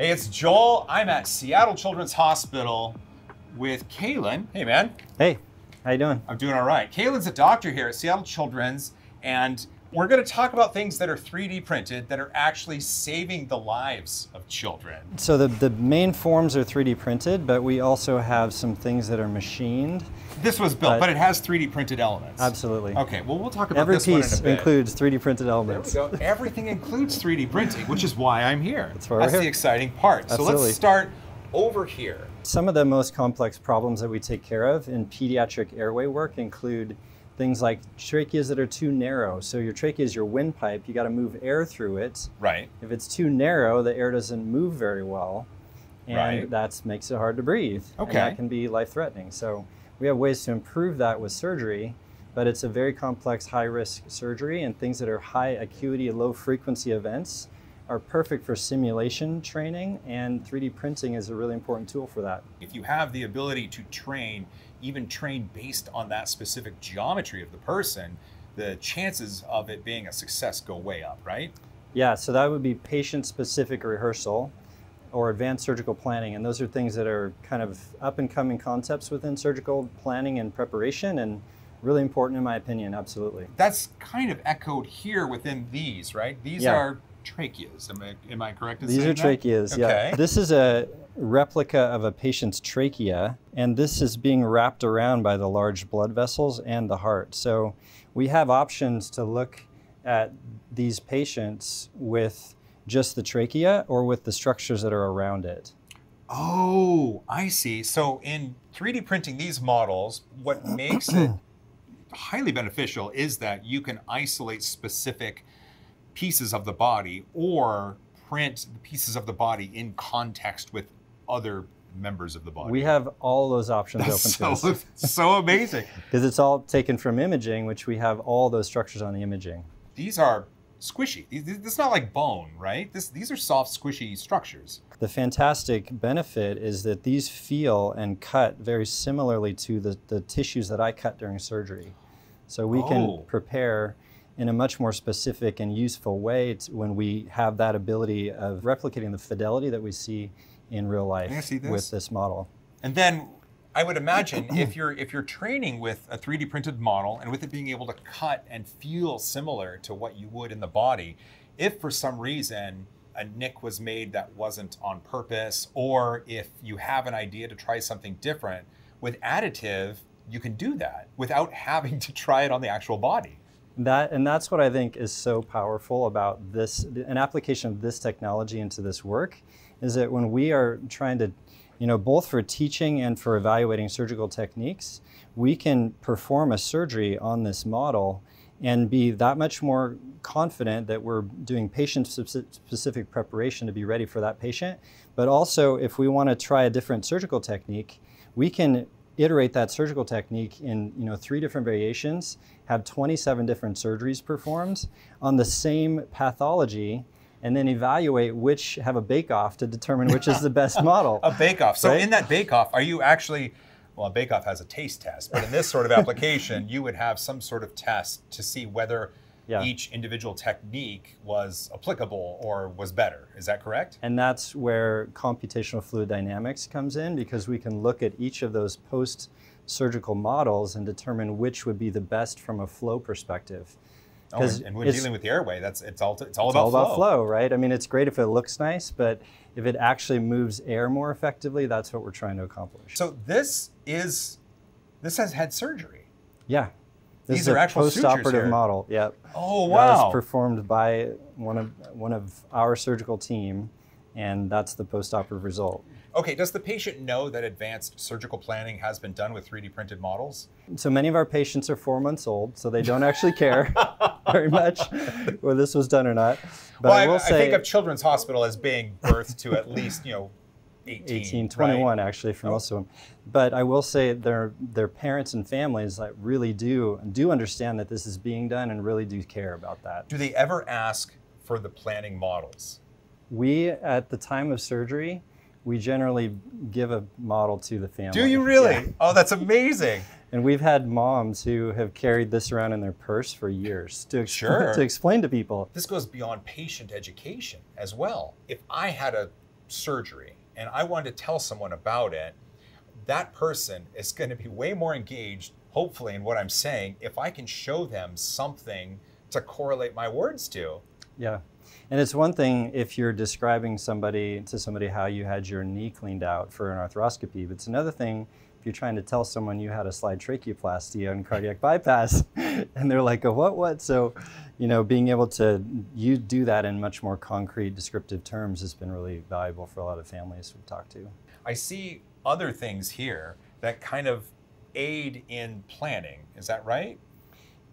Hey, it's Joel. I'm at Seattle Children's Hospital with Kaylin. Hey, man. Hey, how you doing? I'm doing all right. Kaylin's a doctor here at Seattle Children's, and we're going to talk about things that are 3D printed that are actually saving the lives of children. So the, the main forms are 3D printed, but we also have some things that are machined. This was built, but, but it has 3D printed elements. Absolutely. Okay, well, we'll talk about Every this piece one in a bit. includes 3D printed elements. There we go. Everything includes 3D printing, which is why I'm here. That's why That's we're the here. exciting part. So let's start over here. Some of the most complex problems that we take care of in pediatric airway work include things like tracheas that are too narrow. So your trachea is your windpipe, you got to move air through it. Right. If it's too narrow, the air doesn't move very well, and Right. that makes it hard to breathe. And Okay. that can be life-threatening. So we have ways to improve that with surgery, but it's a very complex, high-risk surgery, and things that are high acuity, low frequency events are perfect for simulation training, and 3D printing is a really important tool for that. If you have the ability to train, even train based on that specific geometry of the person, the chances of it being a success go way up, right? Yeah, so that would be patient-specific rehearsal or advanced surgical planning, and those are things that are kind of up-and-coming concepts within surgical planning and preparation, and really important in my opinion. Absolutely. That's kind of echoed here within these, right? These Yeah. are tracheas. Am I, am I correct in These saying are that? tracheas. Okay. Yeah. This is a replica of a patient's trachea, and this is being wrapped around by the large blood vessels and the heart. So we have options to look at these patients with just the trachea or with the structures that are around it. Oh, I see. So in 3D printing these models, what makes it highly beneficial is that you can isolate specific pieces of the body or print the pieces of the body in context with other members of the body. We have all those options That's open so, to us so amazing. because it's all taken from imaging, which we have all those structures on the imaging. These are squishy. Is not like bone, right? This, these are soft, squishy structures. The fantastic benefit is that these feel and cut very similarly to the, the tissues that I cut during surgery. So we Oh. can prepare in a much more specific and useful way when we have that ability of replicating the fidelity that we see in real life this? with this model. And then I would imagine if you're if you're training with a 3D printed model and with it being able to cut and feel similar to what you would in the body, if for some reason a nick was made that wasn't on purpose, or if you have an idea to try something different, with additive, you can do that without having to try it on the actual body. That and that's what I think is so powerful about this an application of this technology into this work is that when we are trying to you know both for teaching and for evaluating surgical techniques we can perform a surgery on this model and be that much more confident that we're doing patient specific preparation to be ready for that patient. But also if we want to try a different surgical technique we can iterate that surgical technique in you know three different variations have 27 different surgeries performed on the same pathology and then evaluate which have a bake off to determine which is the best model A bake off. So Right? in that bake off, are you actually well, a bake off has a taste test, but in this sort of application, you would have some sort of test to see whether Yeah. each individual technique was applicable or was better. Is that correct? and that's where computational fluid dynamics comes in because we can look at each of those post surgical models and determine which would be the best from a flow perspective Oh, and when dealing with the airway, that's it's all it's all it's about all flow. about flow, right? I mean, it's great if it looks nice, but if it actually moves air more effectively, that's what we're trying to accomplish. So this is this has had surgery. yeah. This These is are a actual post-operative model. Yep. Oh That wow! was performed by one of one of our surgical team, and that's the post-operative result. okay, does the patient know that advanced surgical planning has been done with 3D printed models? So many of our patients are four months old, so they don't actually care very much whether this was done or not. But well, I I, will I say think of Children's Hospital as being birthed to at least you know 18, 18, right? 21 actually for Oh. most of them. But I will say their their parents and families that really do do understand that this is being done and really do care about that. Do they ever ask for the planning models? We at the time of surgery, we generally give a model to the family. Do you really? Yeah. Oh, that's amazing. And we've had moms who have carried this around in their purse for years to, ex- Sure. to explain to people. This goes beyond patient education as well. If I had a surgery and I want to tell someone about it, that person is going to be way more engaged, hopefully, in what I'm saying if I can show them something to correlate my words to. Yeah. And it's one thing if you're describing somebody to somebody how you had your knee cleaned out for an arthroscopy, but it's another thing if you're trying to tell someone you had a slide tracheoplasty and cardiac bypass and they're like, a what, what? So, you know, being able to you do that in much more concrete descriptive terms has been really valuable for a lot of families we've talked to. I see other things here that kind of aid in planning. Is that right?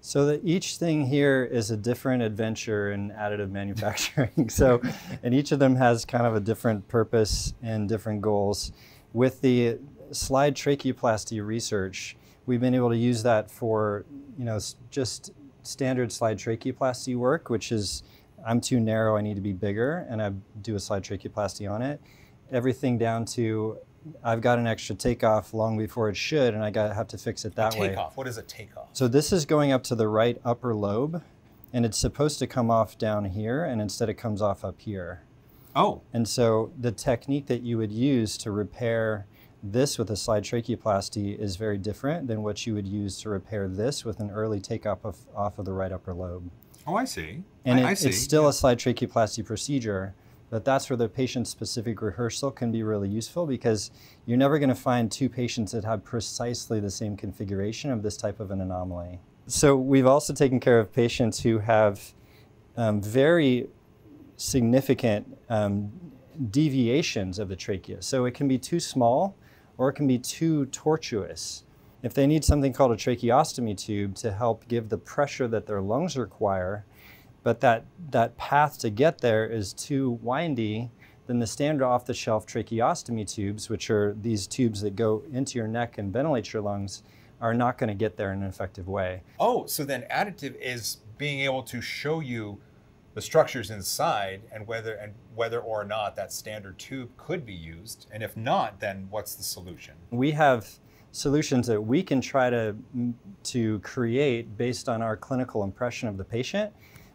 So that each thing here is a different adventure in additive manufacturing. so, and each of them has kind of a different purpose and different goals. With the slide tracheoplasty research, we've been able to use that for, you know, just standard slide tracheoplasty work, which is I'm too narrow, I need to be bigger, and I do a slide tracheoplasty on it. Everything down to I've got an extra takeoff long before it should, and I got have to fix it that a way. Takeoff. What is a takeoff? So this is going up to the right upper lobe, and it's supposed to come off down here, and instead it comes off up here. Oh. And so the technique that you would use to repair this with a slide tracheoplasty is very different than what you would use to repair this with an early takeoff of, off of the right upper lobe. Oh, I see. And I, it, I see. it's still a slide tracheoplasty procedure, but that's where the patient-specific rehearsal can be really useful because you're never going to find two patients that have precisely the same configuration of this type of an anomaly. So we've also taken care of patients who have um, very significant um, deviations of the trachea. So it can be too small or it can be too tortuous. If they need something called a tracheostomy tube to help give the pressure that their lungs require, but that, that path to get there is too windy, then the standard off the shelf tracheostomy tubes, which are these tubes that go into your neck and ventilate your lungs, are not going to get there in an effective way. Oh, so then additive is being able to show you the structures inside and whether and whether or not that standard tube could be used and if not then what's the solution? We have solutions that we can try to mm, to create based on our clinical impression of the patient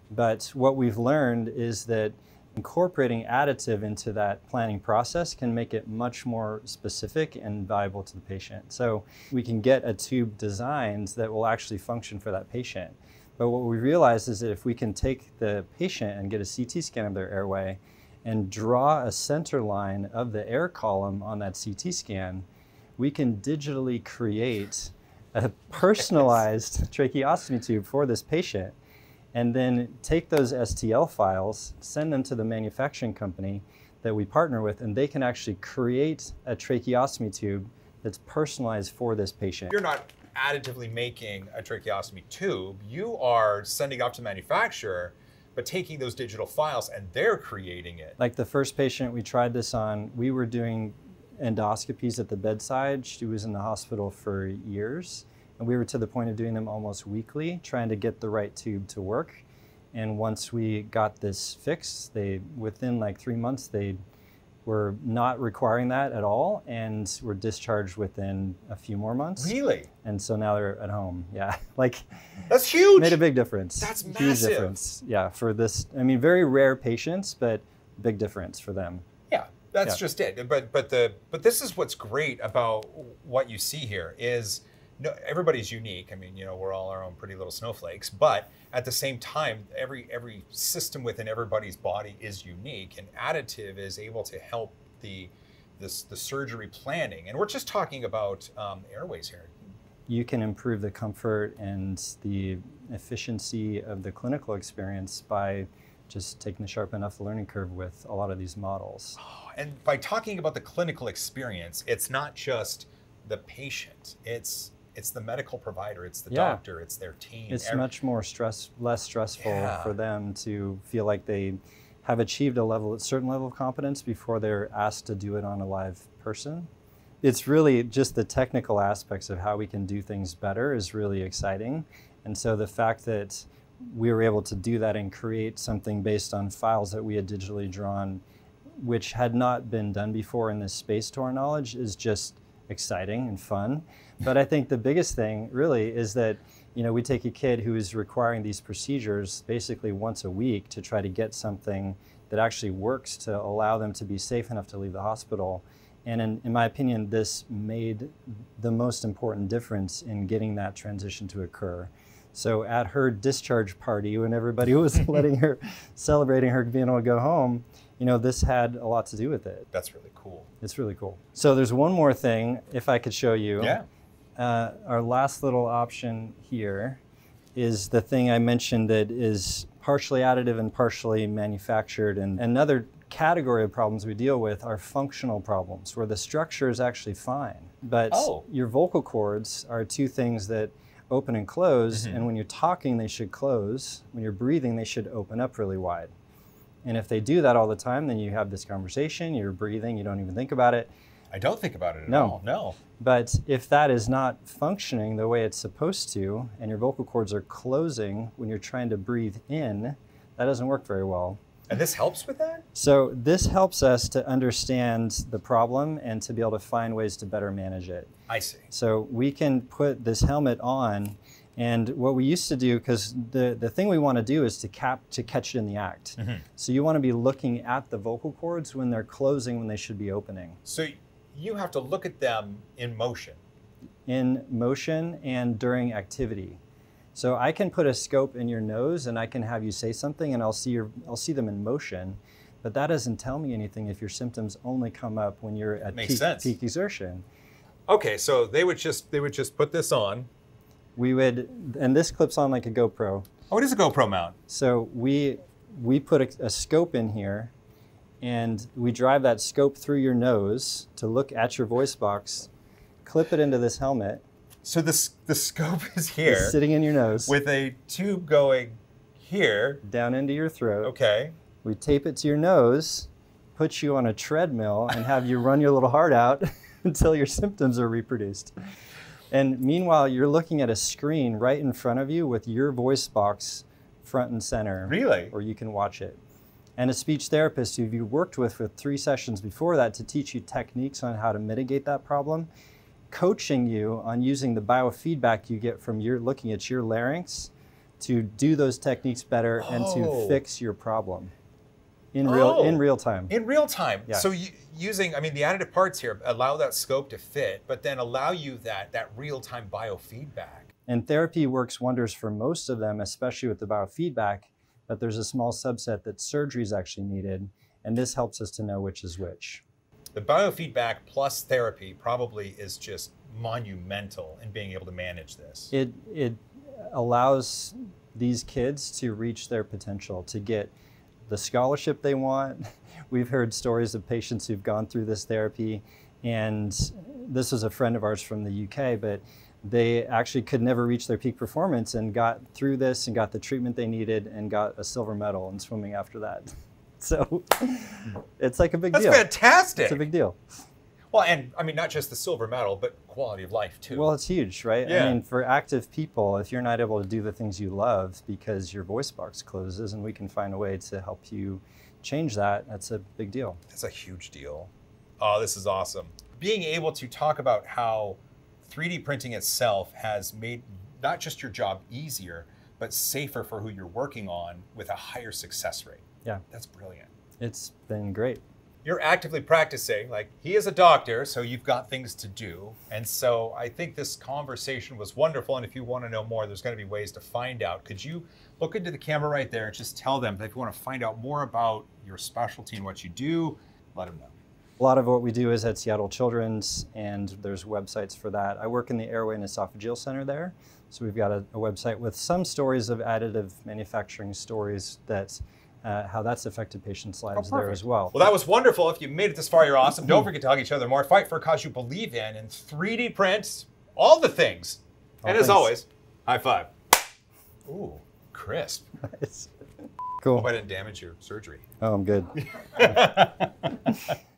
but what we've learned is that incorporating additive into that planning process can make it much more specific and valuable to the patient. So we can get a tube designed that will actually function for that patient but what we realized is that if we can take the patient and get a CT scan of their airway and draw a center line of the air column on that CT scan, we can digitally create a personalized tracheostomy tube for this patient and then take those STL files, send them to the manufacturing company that we partner with, and they can actually create a tracheostomy tube that's personalized for this patient. You're not additively making a tracheostomy tube. You are sending off to the manufacturer, but taking those digital files and they're creating it. Like the first patient we tried this on, we were doing endoscopies at the bedside. She was in the hospital for years. And we were to the point of doing them almost weekly, trying to get the right tube to work. And once we got this fixed, they within like three months they were not requiring that at all and we're discharged within a few more months. Really? And so now they're at home. Yeah. like That's huge. Made a big difference. That's Huge massive. difference. Yeah, for this I mean very rare patients, but big difference for them. Yeah, that's Yeah. just it. But but the but this is what's great about what you see here is no everybody's unique. I mean, you know, we're all our own pretty little snowflakes, but at the same time, every every system within everybody's body is unique, and additive is able to help the this the surgery planning. And we're just talking about um, airways here. You can improve the comfort and the efficiency of the clinical experience by just taking the sharp enough learning curve with a lot of these models. And by talking about the clinical experience, it's not just the patient. It's it's the medical provider, it's the Yeah. doctor, it's their team. It's Every- much more stress, less stressful Yeah. for them to feel like they have achieved a level, a certain level of competence before they're asked to do it on a live person. It's really just the technical aspects of how we can do things better is really exciting. And so the fact that we were able to do that and create something based on files that we had digitally drawn, which had not been done before in this space to our knowledge, is just exciting and fun. But I think the biggest thing really is that you know we take a kid who is requiring these procedures basically once a week to try to get something that actually works to allow them to be safe enough to leave the hospital. And in, in my opinion, this made the most important difference in getting that transition to occur. So at her discharge party, when everybody was letting her, celebrating her being able to go home, you know, this had a lot to do with it. That's really cool. It's really cool. So there's one more thing, if I could show you. Yeah. Uh, our last little option here is the thing I mentioned that is partially additive and partially manufactured. And another category of problems we deal with are functional problems, where the structure is actually fine, but Oh. your vocal cords are two things that open and close. Mhm. And when you're talking, they should close. When you're breathing, they should open up really wide. And if they do that all the time, then you have this conversation, you're breathing, you don't even think about it. I don't think about it at No. all. No. But if that is not functioning the way it's supposed to, and your vocal cords are closing when you're trying to breathe in, that doesn't work very well. And this helps with that? So, this helps us to understand the problem and to be able to find ways to better manage it. I see. So, we can put this helmet on. And what we used to do, because the, the thing we want to do is to cap to catch it in the act. Mhm. So you want to be looking at the vocal cords when they're closing when they should be opening. So you have to look at them in motion. in motion and during activity. So I can put a scope in your nose and I can have you say something and I'll see your I'll see them in motion, but that doesn't tell me anything if your symptoms only come up when you're at peak, peak exertion. Okay, so they would just they would just put this on. We would and this clips on like a GoPro. Oh, it is a GoPro mount. So we we put a, a scope in here and we drive that scope through your nose to look at your voice box, clip it into this helmet, So this the scope is here it's sitting in your nose, with a tube going here. down into your throat. Okay. We tape it to your nose, put you on a treadmill, and have you run your little heart out until your symptoms are reproduced. And meanwhile, you're looking at a screen right in front of you with your voice box front and center. Really? Or you can watch it. And a speech therapist who you worked with for three sessions before that to teach you techniques on how to mitigate that problem, coaching you on using the biofeedback you get from your looking at your larynx to do those techniques better and to Oh. fix your problem in real Oh. in real time. In real time. Yeah. So you, using, I mean, the additive parts here allow that scope to fit, but then allow you that that real time biofeedback. And therapy works wonders for most of them, especially with the biofeedback, but there's a small subset that surgery is actually needed, and this helps us to know which is which. The biofeedback plus therapy probably is just monumental in being able to manage this. It it allows these kids to reach their potential, to get the scholarship they want. We've heard stories of patients who've gone through this therapy, and this was a friend of ours from the UK, but they actually could never reach their peak performance and got through this and got the treatment they needed and got a silver medal in swimming after that. So it's like a big That's deal. That's fantastic. It's a big deal. well, and I mean, not just the silver medal, but quality of life too. Well, it's huge, right? Yeah. I mean, for active people, if you're not able to do the things you love because your voice box closes and we can find a way to help you change that, that's a big deal. That's a huge deal. Oh, this is awesome. Being able to talk about how 3D printing itself has made not just your job easier, but safer for who you're working on with a higher success rate. Yeah. That's brilliant. It's been great. You're actively practicing, like he is a doctor, so you've got things to do. And so I think this conversation was wonderful. And if you want to know more, there's going to be ways to find out. Could you look into the camera right there and just tell them that if you want to find out more about your specialty and what you do, let them know. A lot of what we do is at Seattle Children's, and there's websites for that. I work in the Airway and Esophageal Center there, so we've got a, a website with some stories of additive manufacturing stories that uh, how that's affected patients' lives there Oh, perfect. as well. Well, that was wonderful. If you made it this far, you're awesome. Don't forget to hug each other more. Fight for a cause you believe in and 3D print all the things. All and as always, high five. Ooh, crisp. It's- Hope cool. I didn't damage your surgery. Oh, I'm good.